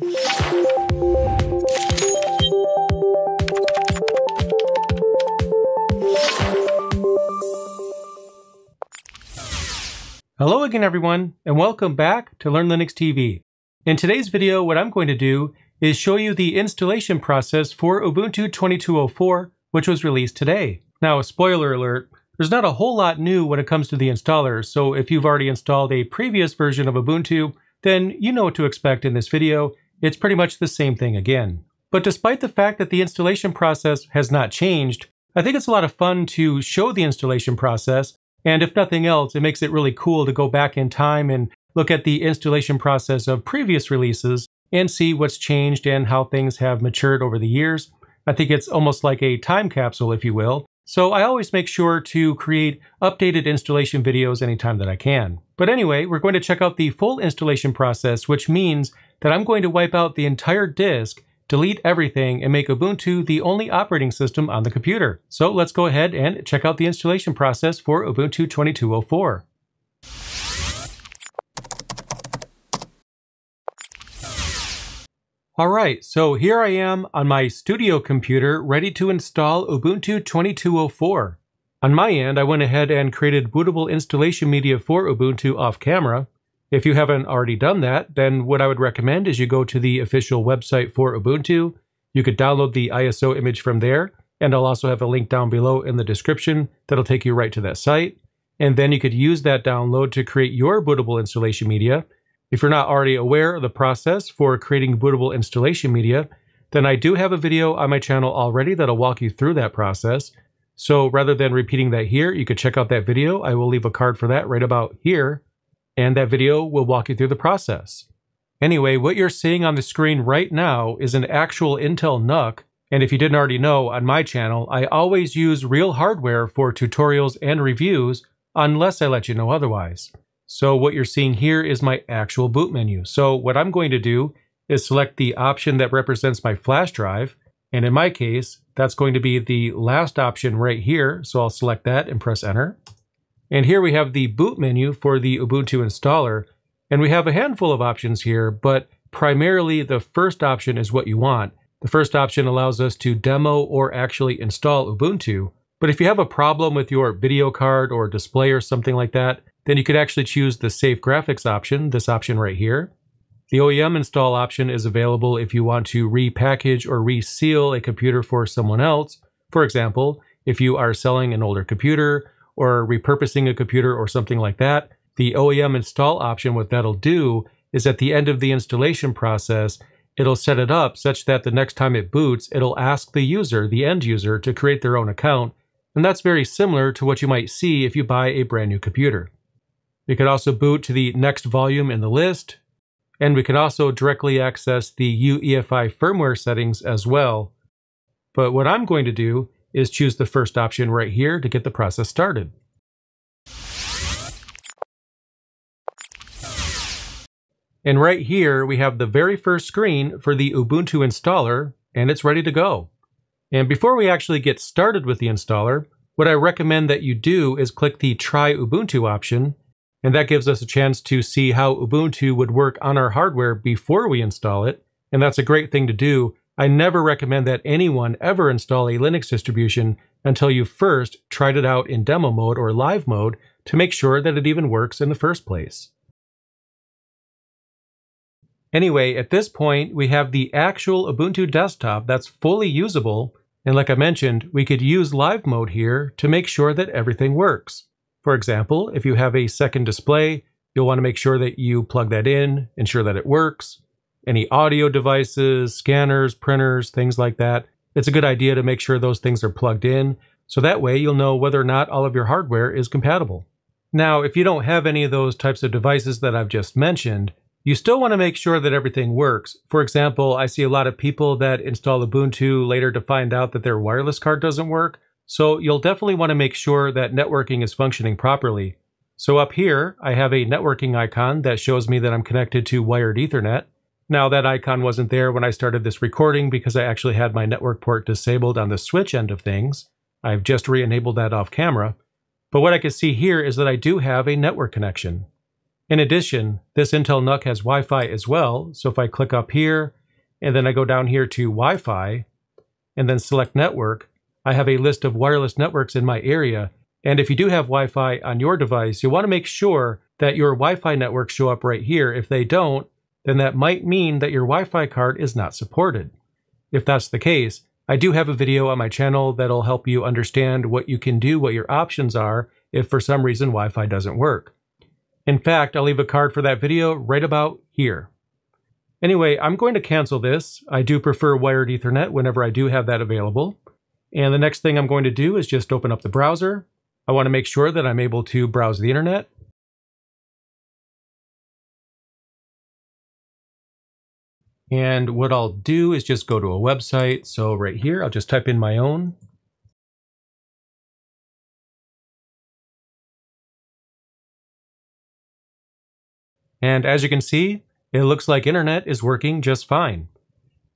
Hello again everyone, and welcome back to Learn Linux TV. In today's video, what I'm going to do is show you the installation process for Ubuntu 2204, which was released today. Now, a spoiler alert, there's not a whole lot new when it comes to the installer, so if you've already installed a previous version of Ubuntu, then you know what to expect in this video. It's pretty much the same thing again. But despite the fact that the installation process has not changed, I think it's a lot of fun to show the installation process and if nothing else, it makes it really cool to go back in time and look at the installation process of previous releases and see what's changed and how things have matured over the years. I think it's almost like a time capsule, if you will. So I always make sure to create updated installation videos anytime that I can. But anyway, we're going to check out the full installation process, which means that I'm going to wipe out the entire disk delete everything, and make Ubuntu the only operating system on the computer. So let's go ahead and check out the installation process for Ubuntu 2204. Alright, so here I am on my studio computer ready to install Ubuntu 2204. On my end, I went ahead and created bootable installation media for Ubuntu off camera, if you haven't already done that, then what I would recommend is you go to the official website for Ubuntu. You could download the ISO image from there, and I'll also have a link down below in the description that'll take you right to that site. And then you could use that download to create your bootable installation media. If you're not already aware of the process for creating bootable installation media, then I do have a video on my channel already that'll walk you through that process. So rather than repeating that here, you could check out that video. I will leave a card for that right about here and that video will walk you through the process. Anyway, what you're seeing on the screen right now is an actual Intel NUC, and if you didn't already know, on my channel, I always use real hardware for tutorials and reviews, unless I let you know otherwise. So what you're seeing here is my actual boot menu. So what I'm going to do is select the option that represents my flash drive, and in my case, that's going to be the last option right here, so I'll select that and press enter. And here we have the boot menu for the Ubuntu installer. And we have a handful of options here, but primarily the first option is what you want. The first option allows us to demo or actually install Ubuntu. But if you have a problem with your video card or display or something like that, then you could actually choose the Safe Graphics option, this option right here. The OEM install option is available if you want to repackage or reseal a computer for someone else. For example, if you are selling an older computer or repurposing a computer or something like that, the OEM install option, what that'll do is at the end of the installation process, it'll set it up such that the next time it boots, it'll ask the user, the end user, to create their own account. And that's very similar to what you might see if you buy a brand new computer. We could also boot to the next volume in the list, and we could also directly access the UEFI firmware settings as well. But what I'm going to do is choose the first option right here to get the process started. And right here, we have the very first screen for the Ubuntu installer, and it's ready to go. And before we actually get started with the installer, what I recommend that you do is click the Try Ubuntu option, and that gives us a chance to see how Ubuntu would work on our hardware before we install it. And that's a great thing to do I never recommend that anyone ever install a Linux distribution until you've first tried it out in demo mode or live mode to make sure that it even works in the first place. Anyway, at this point, we have the actual Ubuntu desktop that's fully usable, and like I mentioned, we could use live mode here to make sure that everything works. For example, if you have a second display, you'll want to make sure that you plug that in, ensure that it works any audio devices, scanners, printers, things like that. It's a good idea to make sure those things are plugged in, so that way you'll know whether or not all of your hardware is compatible. Now, if you don't have any of those types of devices that I've just mentioned, you still want to make sure that everything works. For example, I see a lot of people that install Ubuntu later to find out that their wireless card doesn't work, so you'll definitely want to make sure that networking is functioning properly. So up here, I have a networking icon that shows me that I'm connected to wired Ethernet. Now that icon wasn't there when I started this recording because I actually had my network port disabled on the switch end of things. I've just re-enabled that off camera. But what I can see here is that I do have a network connection. In addition, this Intel NUC has Wi-Fi as well, so if I click up here, and then I go down here to Wi-Fi, and then select Network, I have a list of wireless networks in my area, and if you do have Wi-Fi on your device, you want to make sure that your Wi-Fi networks show up right here. If they don't, then that might mean that your Wi-Fi card is not supported. If that's the case, I do have a video on my channel that'll help you understand what you can do, what your options are, if for some reason Wi-Fi doesn't work. In fact, I'll leave a card for that video right about here. Anyway, I'm going to cancel this. I do prefer wired ethernet whenever I do have that available. And the next thing I'm going to do is just open up the browser. I want to make sure that I'm able to browse the internet. And what I'll do is just go to a website. So right here, I'll just type in my own And as you can see, it looks like internet is working just fine.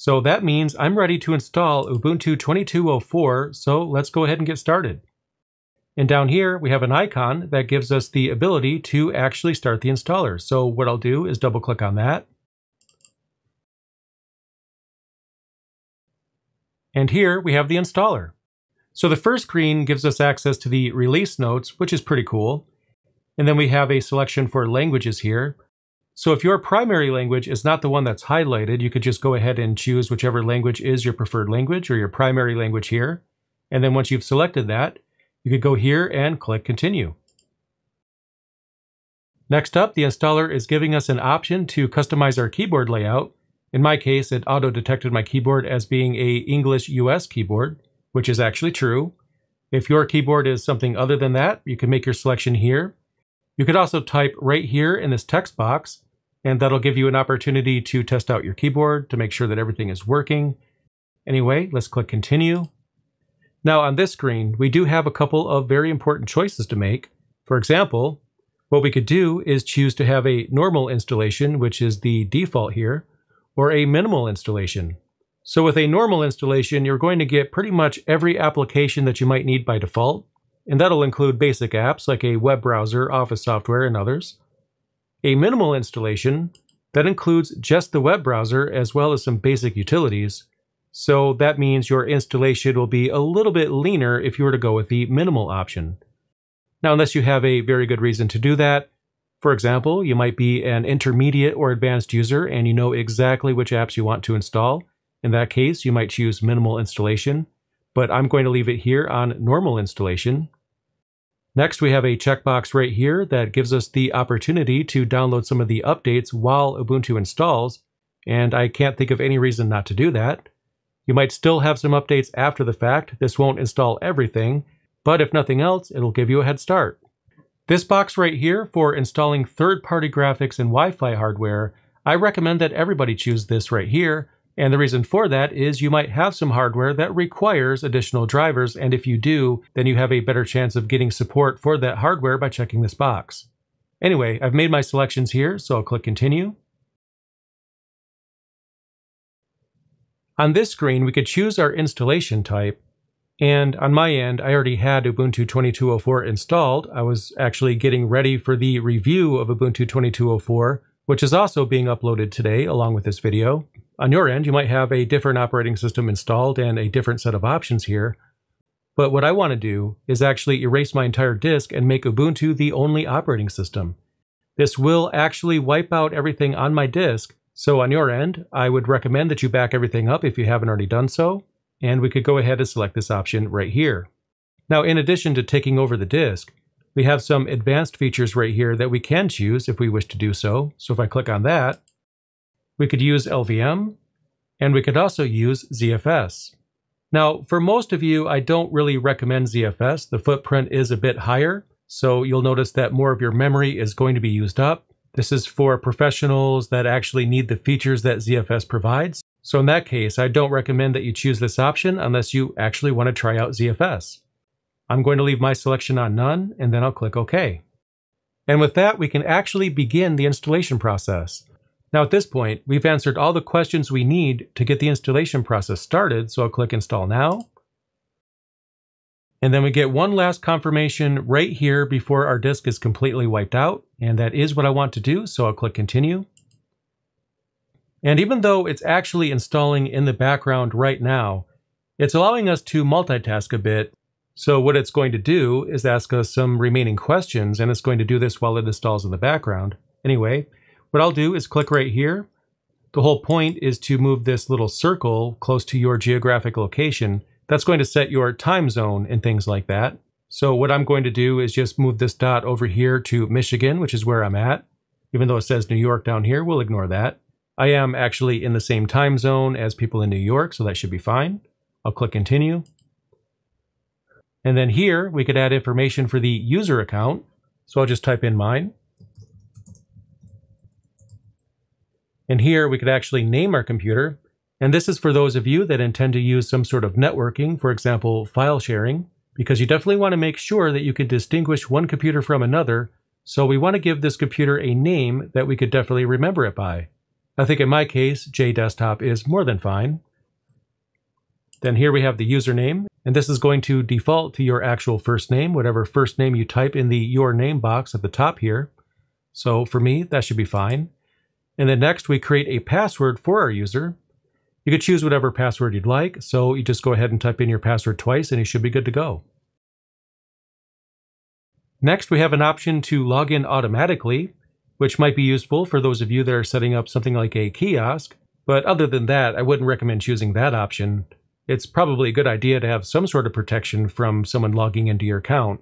So that means I'm ready to install Ubuntu 22.04, so let's go ahead and get started. And down here, we have an icon that gives us the ability to actually start the installer. So what I'll do is double click on that. And here we have the installer. So the first screen gives us access to the release notes, which is pretty cool. And then we have a selection for languages here. So if your primary language is not the one that's highlighted, you could just go ahead and choose whichever language is your preferred language or your primary language here. And then once you've selected that, you could go here and click continue. Next up, the installer is giving us an option to customize our keyboard layout. In my case, it auto-detected my keyboard as being a English US keyboard, which is actually true. If your keyboard is something other than that, you can make your selection here. You could also type right here in this text box, and that'll give you an opportunity to test out your keyboard to make sure that everything is working. Anyway, let's click continue. Now on this screen, we do have a couple of very important choices to make. For example, what we could do is choose to have a normal installation, which is the default here, or a minimal installation. So with a normal installation, you're going to get pretty much every application that you might need by default, and that'll include basic apps like a web browser, office software, and others a minimal installation that includes just the web browser as well as some basic utilities. So that means your installation will be a little bit leaner if you were to go with the minimal option. Now, unless you have a very good reason to do that, for example, you might be an intermediate or advanced user and you know exactly which apps you want to install. In that case, you might choose minimal installation, but I'm going to leave it here on normal installation Next, we have a checkbox right here that gives us the opportunity to download some of the updates while Ubuntu installs, and I can't think of any reason not to do that. You might still have some updates after the fact. This won't install everything, but if nothing else, it'll give you a head start. This box right here for installing third-party graphics and Wi-Fi hardware, I recommend that everybody choose this right here and the reason for that is you might have some hardware that requires additional drivers, and if you do, then you have a better chance of getting support for that hardware by checking this box. Anyway, I've made my selections here, so I'll click Continue. On this screen, we could choose our installation type, and on my end, I already had Ubuntu 22.04 installed. I was actually getting ready for the review of Ubuntu 22.04, which is also being uploaded today along with this video. On your end, you might have a different operating system installed and a different set of options here. But what I want to do is actually erase my entire disk and make Ubuntu the only operating system. This will actually wipe out everything on my disk. So on your end, I would recommend that you back everything up if you haven't already done so. And we could go ahead and select this option right here. Now, in addition to taking over the disk, we have some advanced features right here that we can choose if we wish to do so. So if I click on that, we could use LVM, and we could also use ZFS. Now, for most of you, I don't really recommend ZFS. The footprint is a bit higher, so you'll notice that more of your memory is going to be used up. This is for professionals that actually need the features that ZFS provides. So in that case, I don't recommend that you choose this option unless you actually want to try out ZFS. I'm going to leave my selection on none, and then I'll click OK. And with that, we can actually begin the installation process. Now at this point, we've answered all the questions we need to get the installation process started, so I'll click Install Now. And then we get one last confirmation right here before our disk is completely wiped out. And that is what I want to do, so I'll click continue. And even though it's actually installing in the background right now, it's allowing us to multitask a bit. So what it's going to do is ask us some remaining questions, and it's going to do this while it installs in the background. Anyway, what I'll do is click right here. The whole point is to move this little circle close to your geographic location. That's going to set your time zone and things like that. So what I'm going to do is just move this dot over here to Michigan, which is where I'm at. Even though it says New York down here, we'll ignore that. I am actually in the same time zone as people in New York, so that should be fine. I'll click continue. And then here we could add information for the user account. So I'll just type in mine. And here we could actually name our computer. And this is for those of you that intend to use some sort of networking, for example, file sharing, because you definitely want to make sure that you can distinguish one computer from another. So we want to give this computer a name that we could definitely remember it by. I think in my case, JDesktop is more than fine. Then here we have the username, and this is going to default to your actual first name, whatever first name you type in the your name box at the top here. So for me, that should be fine. And then next we create a password for our user. You could choose whatever password you'd like, so you just go ahead and type in your password twice and you should be good to go. Next, we have an option to log in automatically which might be useful for those of you that are setting up something like a kiosk. But other than that, I wouldn't recommend choosing that option. It's probably a good idea to have some sort of protection from someone logging into your account.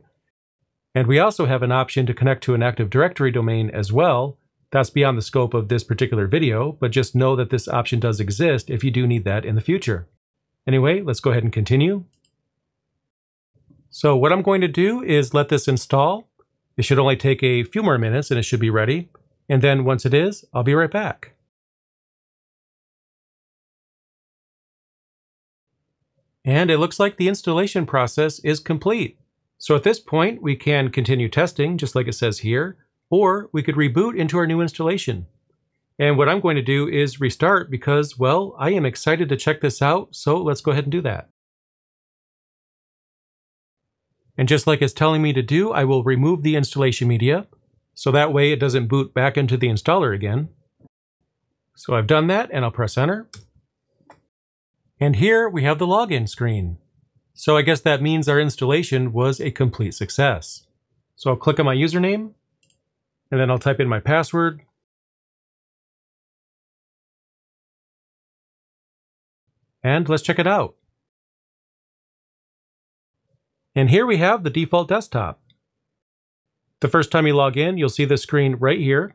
And we also have an option to connect to an Active Directory domain as well. That's beyond the scope of this particular video, but just know that this option does exist if you do need that in the future. Anyway, let's go ahead and continue. So what I'm going to do is let this install it should only take a few more minutes and it should be ready. And then once it is, I'll be right back. And it looks like the installation process is complete. So at this point, we can continue testing, just like it says here, or we could reboot into our new installation. And what I'm going to do is restart because, well, I am excited to check this out, so let's go ahead and do that. And just like it's telling me to do, I will remove the installation media, so that way it doesn't boot back into the installer again. So I've done that, and I'll press enter. And here we have the login screen. So I guess that means our installation was a complete success. So I'll click on my username, and then I'll type in my password. And let's check it out. And here we have the default desktop. The first time you log in, you'll see this screen right here.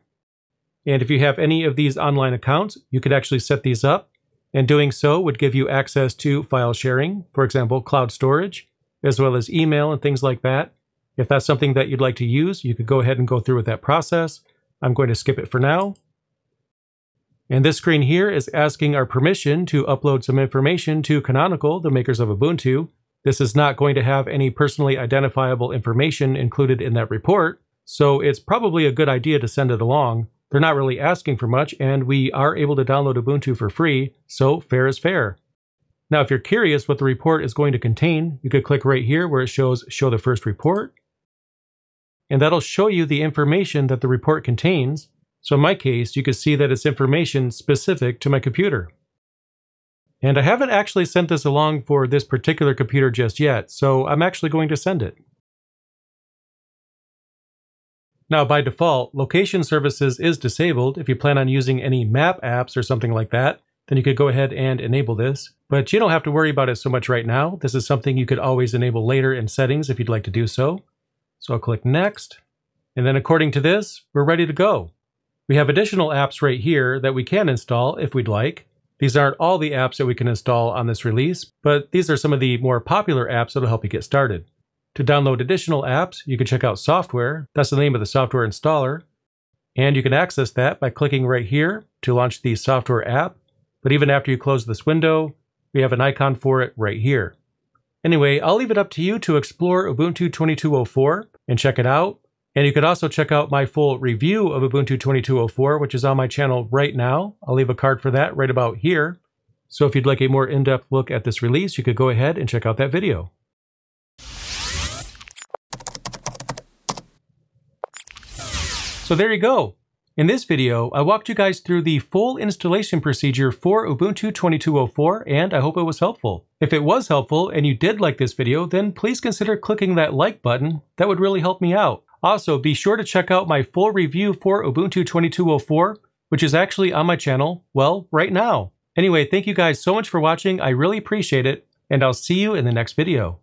And if you have any of these online accounts, you could actually set these up. And doing so would give you access to file sharing, for example, cloud storage, as well as email and things like that. If that's something that you'd like to use, you could go ahead and go through with that process. I'm going to skip it for now. And this screen here is asking our permission to upload some information to Canonical, the makers of Ubuntu, this is not going to have any personally identifiable information included in that report, so it's probably a good idea to send it along. They're not really asking for much, and we are able to download Ubuntu for free, so fair is fair. Now, if you're curious what the report is going to contain, you could click right here where it shows Show the First Report, and that'll show you the information that the report contains. So in my case, you can see that it's information specific to my computer. And I haven't actually sent this along for this particular computer just yet, so I'm actually going to send it. Now, by default, location services is disabled. If you plan on using any map apps or something like that, then you could go ahead and enable this. But you don't have to worry about it so much right now. This is something you could always enable later in settings if you'd like to do so. So I'll click Next. And then according to this, we're ready to go. We have additional apps right here that we can install if we'd like. These aren't all the apps that we can install on this release, but these are some of the more popular apps that'll help you get started. To download additional apps, you can check out software. That's the name of the software installer. And you can access that by clicking right here to launch the software app. But even after you close this window, we have an icon for it right here. Anyway, I'll leave it up to you to explore Ubuntu 2204 and check it out. And you could also check out my full review of Ubuntu 2204, which is on my channel right now. I'll leave a card for that right about here. So if you'd like a more in-depth look at this release, you could go ahead and check out that video. So there you go. In this video, I walked you guys through the full installation procedure for Ubuntu 2204 and I hope it was helpful. If it was helpful and you did like this video, then please consider clicking that like button. That would really help me out. Also, be sure to check out my full review for Ubuntu 2204, which is actually on my channel, well, right now. Anyway, thank you guys so much for watching. I really appreciate it, and I'll see you in the next video.